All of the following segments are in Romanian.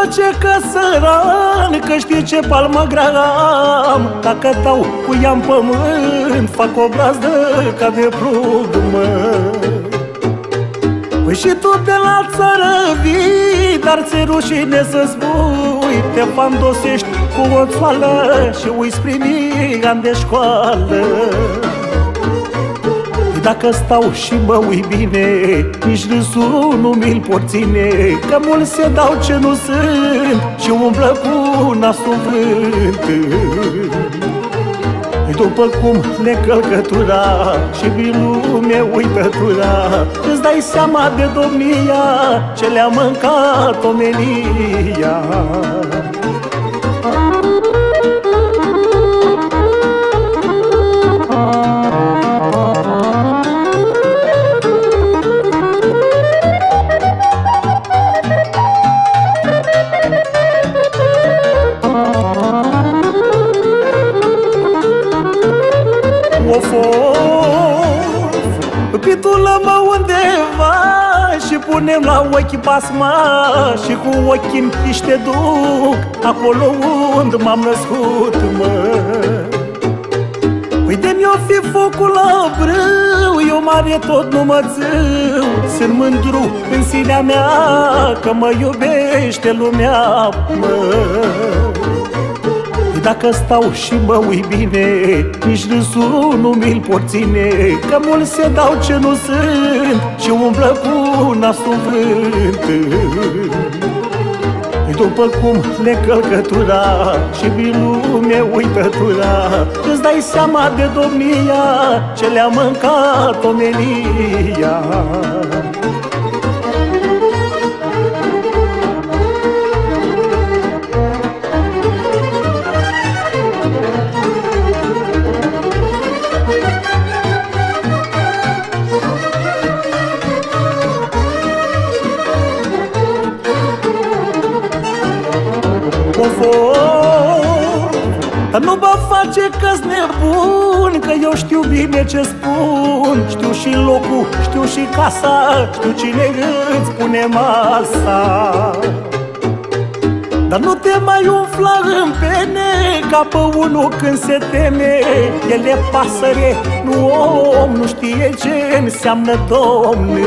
face că săran Că știi ce palmă grea am. Dacă dau cu ea în pământ Fac o brazdă ca de plug, mă Păi și tu de la țară vii Dar ți rușine să spui Te fandosești cu o țoală Și uiți primii ani de școală dacă stau și mă ui bine Nici râsul nu mi-l pot ține. Că mulți se dau ce nu sunt Și umblă cu nasul vânt. După cum ne călcătura Și prin lume uitătura Îți dai seama de domnia Ce le-a mâncat omenia punem la ochi basma Și cu ochii niște duc acolo unde m-am născut, mă. Uite mi-o fi focul la brâu, eu mare tot nu mă țâu Sunt mândru în sinea mea că mă iubește lumea, mă dacă stau și mă ui bine Nici râsul nu mi-l pot ține Că mulți se dau ce nu sunt Și umblă cu nasul vânt. După cum le călcătura Și prin lume uitătura Îți dai seama de domnia Ce le-a mâncat omenia Dar nu mă face că-s nebun Că eu știu bine ce spun. Știu și locul, știu și casa Știu cine îți pune masa. Dar nu te mai umfla în pene Ca pe unul când se teme. El e pasăre, nu om Nu știe ce înseamnă domn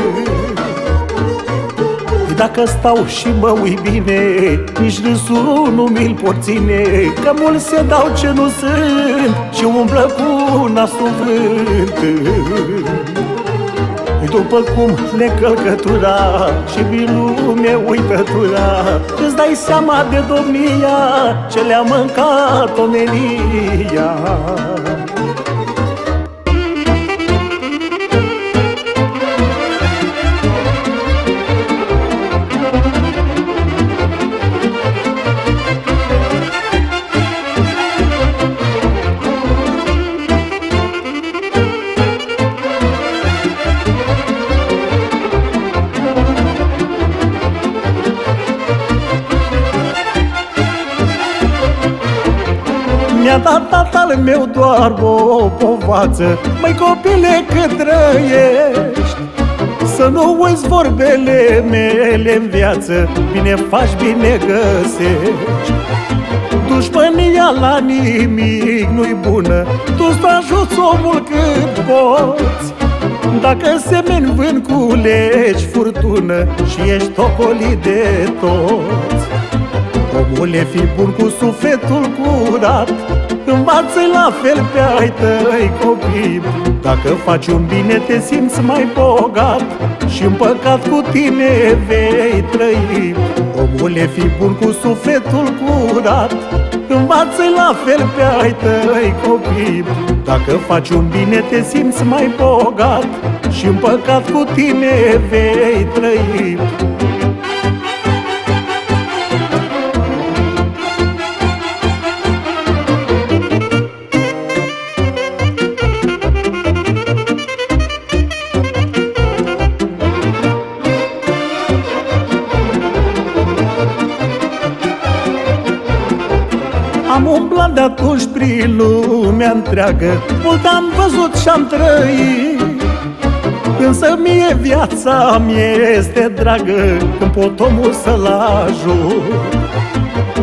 dacă stau și mă ui bine Nici râsul nu mi-l pot ține Că mulți se dau ce nu sunt Și umblă cu nasul vânt. După cum le călcătura Și prin lume uitătura Îți dai seama de domnia Ce le-a mâncat omenia Mi-a dat tatăl meu doar o povață. Măi copile cât trăiești Să nu uiți vorbele mele în viață. Bine faci, bine găsești. Dușmânia la nimic nu-i bună. Tu să ajuți omul cât poți. Dacă semeni vânt culegi furtună Și ești topolit de toți. Omule, fi bun cu sufletul curat Învață-i la fel pe ai tăi copii. Dacă faci un bine te simți mai bogat. Și împăcat cu tine vei trăi. Omule, fi bun cu sufletul curat. Învață-i la fel pe ai tăi copii. Dacă faci un bine te simți mai bogat. Și împăcat cu tine vei trăi Am umblat de atunci prin lumea întreagă Mult am văzut și-am trăit. Însă mie viața mi este dragă Când pot omul să-l ajut.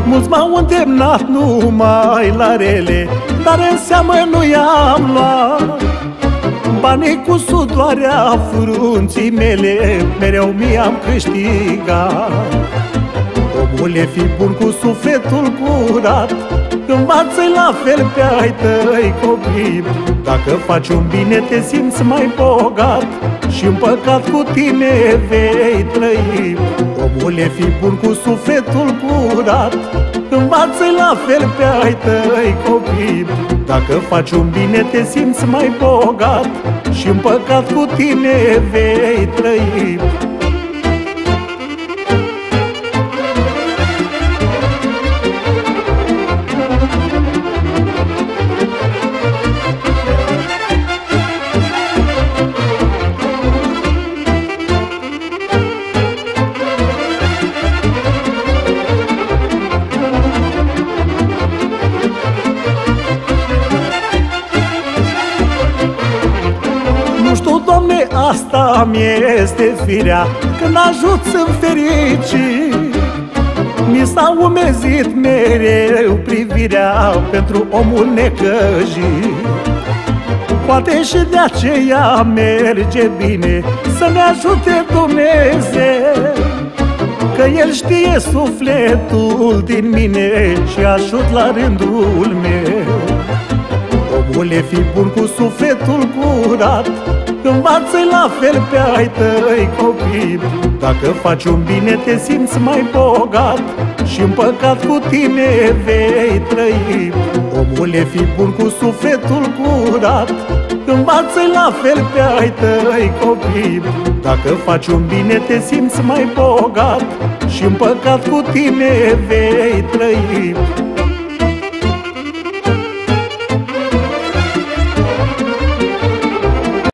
Mulți m-au îndemnat numai la rele Dar în seamă nu i-am luat. Banii cu sudoarea frunții mele Mereu mi-am câștigat Omule, fi bun cu sufletul curat învață la fel pe ai tăi copii. Dacă faci un bine te simți mai bogat și în păcat cu tine vei trăi. Omule, fi bun cu sufletul curat învață la fel pe ai tăi copii. Dacă faci un bine te simți mai bogat și în păcat cu tine vei trăi asta mi este firea Când ajut sunt fericit. Mi s-a umezit mereu privirea Pentru omul necăjit. Poate și de aceea merge bine Să ne ajute Dumnezeu Că El știe sufletul din mine Și ajut la rândul meu. Omule, fi bun cu sufletul curat învață la fel pe ai tăi copii Dacă faci un bine te simți mai bogat. Și în păcat cu tine vei trăi. Omule, fi bun cu sufletul curat. Învață la fel pe ai tăi copii Dacă faci un bine te simți mai bogat. Și în păcat cu tine vei trăi